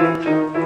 Música